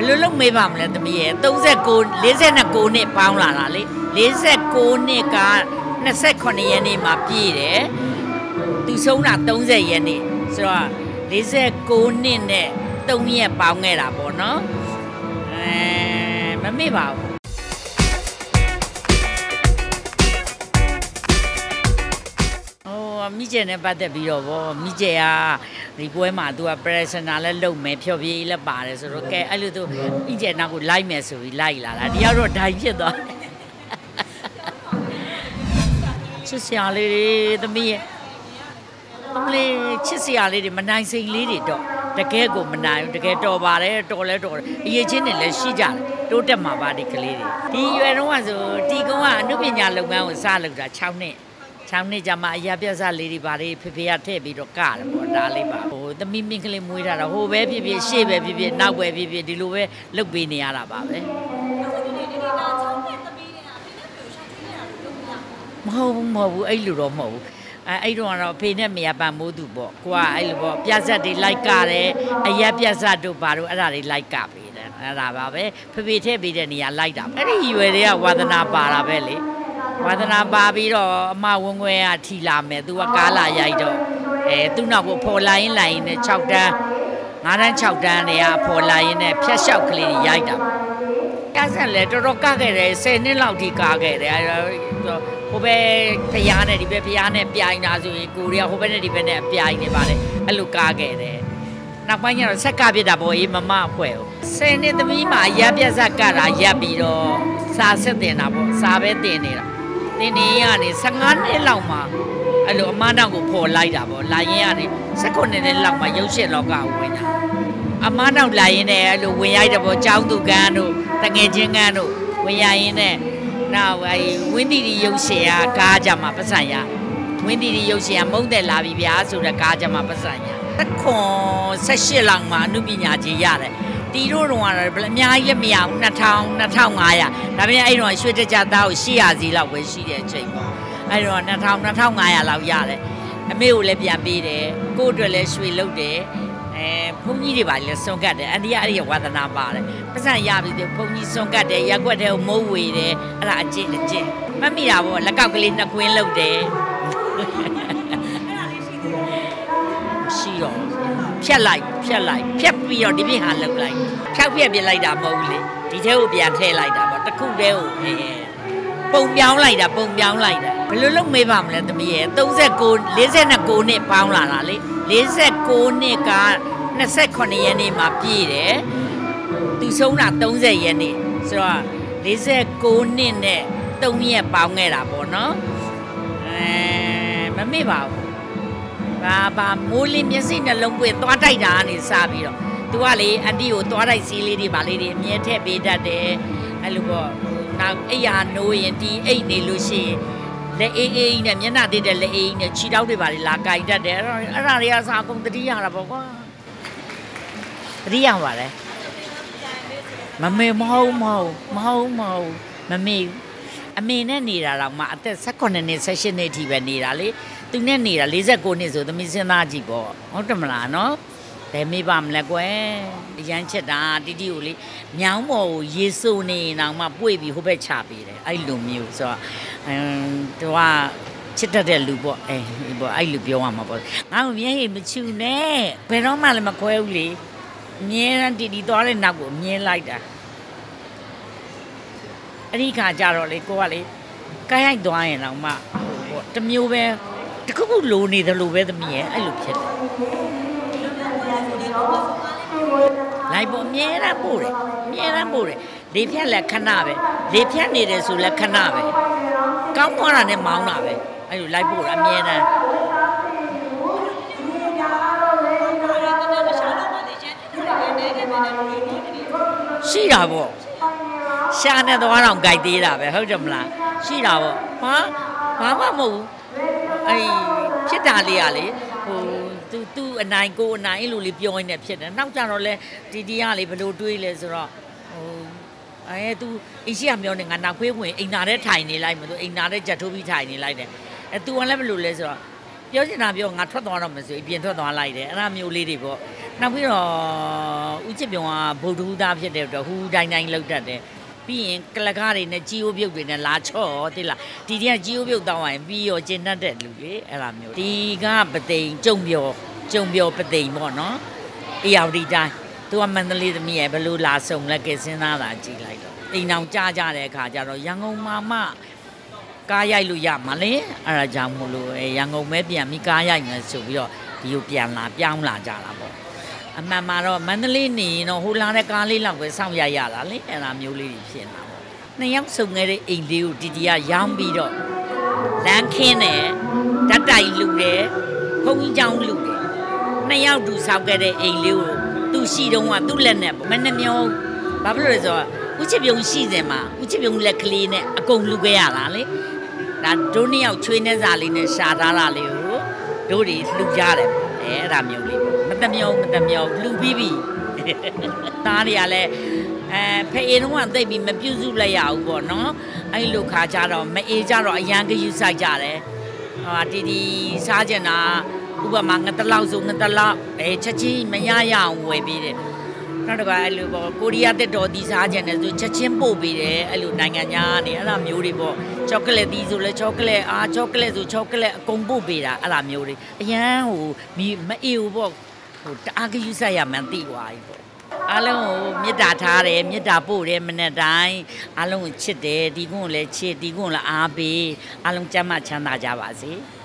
ယ်လိုလုပ်မေးပါမလဲသမီးရဲ့39 49နှစ်ပေါင်းလာတာလေ49နှစ်က28ရက်နေ့မှာပြည့်တယ်သူဆုံးတာ30ရက်နေ့ဆိုတော့49နှစ်နဲ့3ရက်ပေါင်းခဲ့တာပေါ့နော်အဲမမေ့ပါဘူး မိကျဲနဲ့ပတ်သက်ပြီးတော့ဗောမိကျဲကဒီပွဲမှာ तू က professional လဲလုပ်မယ်ဖြော်ပြရေးလဲပါတယ်ဆိုတော့ကဲအဲ့လို तू မိကျဲနောက်ကိုလိုက်မယ်ဆိုပြီးလိုက်လာတာဒီကတော့ဒိုင်ဖြစ်သွားချစ်စရာလေးတွေသမီးရဲ့သမီးလေးချစ်စရာလေးတွေမနိုင်စိန်လေးတွေတော့တကယ်ကိုမနိုင်ဘူးတကယ်တော်ပါတယ်တော်လဲတော်တယ်အရေးချင်းတွေလည်းရှိကြတယ်တိုးတက်မှာပါဒီကလေးတွေဒီရွယ်တော့ဆိုတီကုန်းကအမှုပညာလုပ်ငန်းကိုစလုပ်တာ6နှစ် 6နှစ်ကြာမှအရာပြဆလေးတွေပါလေဖေဖေကထည့်ပြီးတော့ကတယ်ပေါ့ဒါလေးပါဟိုသမီးမင်းကလေးမွေးထားတာဟိုပဲဖြစ်ဖြစ်ရှေ့ပဲဖြစ်ဖြစ်နောက်ပဲဖြစ်ဖြစ်ဒီလိုပဲလုပ်ပေးနေရတာပါပဲမဟုတ်ဘူးမဟုတ်ဘူးအဲ့လိုတော့မဟုတ်ဘူးအဲအဲ့တော့ကတော့ဖေနဲ့မေပန်မိုးသူပေါ့ကိုကအဲ့လိုပေါ့ပြဆက်တွေလိုက်ကတယ်အရက်ပြဆက်တို့ဘာတို့အဲ့ဒါတွေလိုက်ကပေးတယ်အဲ့ဒါပါပဲဖေဖေထည့်ပေးတဲ့နေရာလိုက်တာအဲ့ဒီရွယ်တွေကဝါသနာပါတာပဲလေ ဝါသနာပါပြီးတော့အမဝငွဲကထီလာမယ်သူကကားလာရိုက်တော့အဲသူ့နောက်ကိုဖော်လာရင်လာရင်နဲ့6တန်း9တန်း6တန်းတွေကဖော်လာရင်နဲ့ဖြတ်လျှောက်ကလေးရိုက်တာကဆက်လဲတော်တော်ကခဲ့တယ်10နှစ်လောက်ထိကခဲ့တယ်အဲဟိုဘက်ဖျားနဲ့ဒီဘက်ဖျားနဲ့ပြိုင်တာဆိုရင်ကိုရီးယားဟိုဘက်နဲ့ဒီဘက်နဲ့ပြိုင်နေပါလေအဲ့လိုကားခဲ့တယ်နောက်ပိုင်းကျတော့ဆက်ကပြစ်တာပေါ့အေးမမအဖွဲကိုဆယ်နှစ်သမီးမှာရပ်ပြက်ဆက်ကတာရပ်ပြီးတော့စာဆက်တင်တာပေါ့စာပဲတင်နေတာ တင်နေရနေ15နှစ်လောက်မှာအဲ့လိုအမနောက်ကိုပေါ်လိုက်တာပေါ့လာရင်ကနေ16နှစ်လောက်မှာရုပ်ရှင်လောကကိုဝင်တာအမနောက်လာရင်လည်းအဲ့လိုဝင်ရိုက်တယ်ပေါ့ចောင်းသူကန်းတို့တငယ်ချင်းကန်းတို့ဝင်ရရင်လည်းနောက်အဲဝင်းတီတီရုပ်ရှင်ကကားကြမှာပတ်စံရဝင်းတီတီရုပ်ရှင်ကမုံတယ်လာပြီဗျာဆိုတော့ကားကြမှာပတ်စံရတခွန်18လောက်မှာအမှုပညာကြီးရတယ် တီတို့တော့ကတော့အများကြီးလည်းမရဘူး2000 2500ဒါပေမဲ့အဲ့တော့ရွှေတကြသားကို800စီလောက်ပဲရှိတဲ့အချိန်ပေါ့အဲ့တော့2000 2500လောက်ရတယ်အမေကိုလည်းပြန်ပေးတယ်ကို့အတွက်လည်းရွှေလုပ်တယ်အဲဘုန်းကြီးတွေပါလေစွန်ကတ်တယ်အန်ဒီကအဲ့ဒီဝါသနာပါတယ်ပတ်စံရပြီဘုန်းကြီးစွန်ကတ်တယ်ရက်ွက်တဲ့ကိုမိုးဝေတယ်အဲ့ဒါအကျင့်အကျင့်မမိတာပေါ့လက်ကောက်ကလေးနှစ်ကွင်းလုပ်တယ်ရှိတော့ ဖြတ်လိုက်ဖြတ်လိုက်ဖြတ်ပြီးတော့ဒီပြဟာလောက်လိုက်ဖြောက်ပြက်ပြလိုက်တာမဟုတ်ဘူးလေဒီထဲကိုပြန်ထည့်လိုက်တာပေါ့တစ်ခုတည်းကိုအဲပုံပြောင်းလိုက်တာပုံပြောင်းလိုက်တာဘယ်လိုလုပ်မေးပါမလဲသမီးရဲ့39 49နှစ်ပေါင်းလာတာလေ49နှစ်က28ရက်နေ့မှာပြည့်တယ်သူဆုံးတာ30ရက်နေ့ဆိုတော့49နှစ်နဲ့3ရက်ပေါင်းခဲ့တာပေါ့နော်အဲမမေ့ပါဘူး ဘာဘာမိုးလင်းမျက်စိနှလုံးပွင့်သွားတိုက်တာကနေစပြီးတော့သူကလေအန်တီကိုသွားတိုက်စီးလေးတွေပါလေးတွေအမြဲထည့်ပေးတတ်တယ်အဲ့လိုပေါ့နောက်အိယာနိုးရင်ဒီအိတ်နေလို့ရှိရင်လက်အေးအေးနဲ့မျက်နှာသေးတဲ့လက်အေးနဲ့ခြေထောက်တွေပါလေလာကင်တတ်တယ်အဲ့ဒါအဲ့ဒါတွေကစာကုန်တတိရတာပေါ့ကွာတတိရပါလေမမေမဟုတ်မဟုတ်မဟုတ်မဟုတ်မမေ အမေနဲ့နေတာတော့မှအသက်18နှစ်18နှစ်အထိပဲနေတာလေသူနဲ့နေတာ49နှစ်ဆိုသမီးစဉ်းစားကြည့်ပေါ့ဟုတ်တယ်မလားနော်ဘယ်မေးပါမလဲကွယ်အရန်ချက်တာတီတီကိုလေညောင်းပေါ်ကိုရေဆိုးနေအောင်မှပွေပြီးဟိုဘက်ချပေးတယ်အဲ့လိုမျိုးဆိုတော့အမ်သူကချစ်တတ်တဲ့လူပေါ့အဲပေါ့အဲ့လိုပြောရမှာပေါ့ငါ့ကိုမျက်ရည်မချူနဲ့ဘယ်တော့မှလည်းမခွဲဘူးလေအမြဲတမ်းတီတီသွားတဲ့နောက်ကိုအမြဲလိုက်တာ အဲ့ဒီခါကျတော့လေကိုကလေကိုင်းရိုက်သွားရင်တော့မှဟိုပေါ့တမျိုးပဲတခုခုလိုနေတယ်လို့ပဲသမီးရဲ့အဲ့လိုဖြစ်တယ်လိုက်ပေါ်အမြဲတမ်းပို့တယ်အမြဲတမ်းပို့တယ်လေဖြတ်လည်းခဏပဲလေဖြတ်နေတယ်ဆိုလည်းခဏပဲကောင်းသွားတာနဲ့မောင်းတာပဲအဲ့လိုလိုက်ပို့တာအမြဲတမ်းရှိတာပေါ့ ရှာနေသွားတော့ကြိုက်သေးတာပဲဟုတ်တယ်မလားရှိတာပေါ့ဟာဘာမှမဟုတ်ဘူးအဲ့ဖြစ်တာလေးကလေဟိုသူသူအနိုင်ကိုအနိုင်အဲ့လိုလေးပြောရင်းနဲ့ဖြစ်တယ်နောက်ကြတော့လဲဒီဒီကလေဘလို့တွေးလဲဆိုတော့ဟိုအဲ तू အရှိရမျောနေငါနောက်ခွေးဝင်အိမ်နာတဲ့ထိုင်နေလိုက်မလို့အိမ်နာတဲ့ကြက်ထိုးပြီးထိုင်နေလိုက်တယ်အဲ तू ကလည်းဘလို့လဲဆိုတော့ပြောချင်တာပြောငါထွက်သွားတော့မဆိုပြင်ထွက်သွားလိုက်တယ်အဲ့ဒါမျိုးလေးတွေပေါ့နောက်ပြီးတော့ဦးချစ်ပြုံကဗုဒ္ဓဟူသားဖြစ်တဲ့အတွက်ဟူတိုင်းတိုင်းလောက်တတ်တယ် ပြီးရင်ကလကားတွေနဲ့ကြီးအိုးပြုတ်တွေနဲ့လာချော့တိလားဒီတည်းကကြီးအိုးပြုတ်တောင်းရင်ပြီးရောကျင်တတ်တဲ့လူလေအဲ့လိုမျိုးဒီကပသိမ်ကြုံပြောကြုံပြောပသိမ်ပေါ့နော်အေယာဝတီတိုင်းသူကမန္တလေးသမီးရဲ့ဘယ်လိုလာဆုံလက်ကဲစဉ်းစားတာကြည့်လိုက်တော့အိမ်အောင်ကြားကြတဲ့အခါကျတော့ရန်ကုန်မှာမှကားရိုက်လို့ရမှာလေအဲ့ဒါကြောင့်မို့လို့အဲရန်ကုန်ပဲပြန်ပြီးကားရိုက်မယ်ဆိုပြီးတော့ဒီကိုပြန်လာပြောင်းလာကြတာပေါ့ အမှန်မှာတော့မန္တလေးနေရင်တော့ဟိုလာတဲ့ကားလေးလောက်ပဲစောင့်ရရတာလေအဲ့ဒါမျိုးလေးတွေဖြစ်နေတာပေါ့နှစ်ယောက်စုံခဲ့တဲ့အိမ်လေးကိုတီတီကရောင်းပြီးတော့လမ်းခင်းတယ်ဓာတ်တိုင်လူတယ်ဘုံကြီးချောင်းလူတယ်နှစ်ယောက်တူဆောက်ခဲ့တဲ့အိမ်လေးကိုသူရှိတုံးကသူ့လက်နဲ့ပေါ့မနှမျောဘာဖြစ်လို့လဲဆိုတော့ဦးချစ်ပြုံရှိစင်မှာဦးချစ်ပြုံလက်ကလေးနဲ့အကုန်လူခဲ့ရတာလေဒါတို့နှစ်ယောက်ချွေးနေစားလေးနဲ့ရှာထားတာလေးကိုတို့တွေလှူကြတယ် အဲအဲ့ဒါမျိုးလေးပေါ့မတမျောမတမျောလှူပြီးပြီသားတွေကလည်းအဲဖေးတော့ကသိပ်ပြီးမပြုစုလိုက်ရဘူးပေါ့နော်အဲ့လိုခါကြတော့မအေးကြတော့အရန်ကယူဆိုင်ကြတယ်ဟာတီတီစားကြတာဥပမာငတလောက်ဆိုငတလောက်အဲချက်ချင်းမရရအောင်ဝယ်ပေးတယ် နောက်တစ်ခါအဲ့လိုပေါ့ကိုရီးယားတက်တော်ဒီစားကြတယ်ဆိုချက်ချင်းပို့ပေးတယ်အဲ့လိုနိုင်ငံညာကနေအဲ့လိုမျိုးတွေပေါ့ချောကလက်ဒီဆိုလဲချောကလက်အာချောကလက်ဆိုချောကလက်အကုန်ပို့ပေးတာအဲ့လိုမျိုးတွေအရန်ဟိုမီမအေဘူးပေါ့ဟိုတအားကယူဆိုင်ရမှန်းသိသွားပြီပေါ့အားလုံးကိုမေတ္တာထားတယ်မေတ္တာပို့တယ်မနေ့တိုင်းအားလုံးကိုချစ်တယ်ဒီကုန်းကိုလည်းချစ်ဒီကုန်းကိုလည်းအားပေးအားလုံးကျမ်းမချမ်းသာကြပါစေ။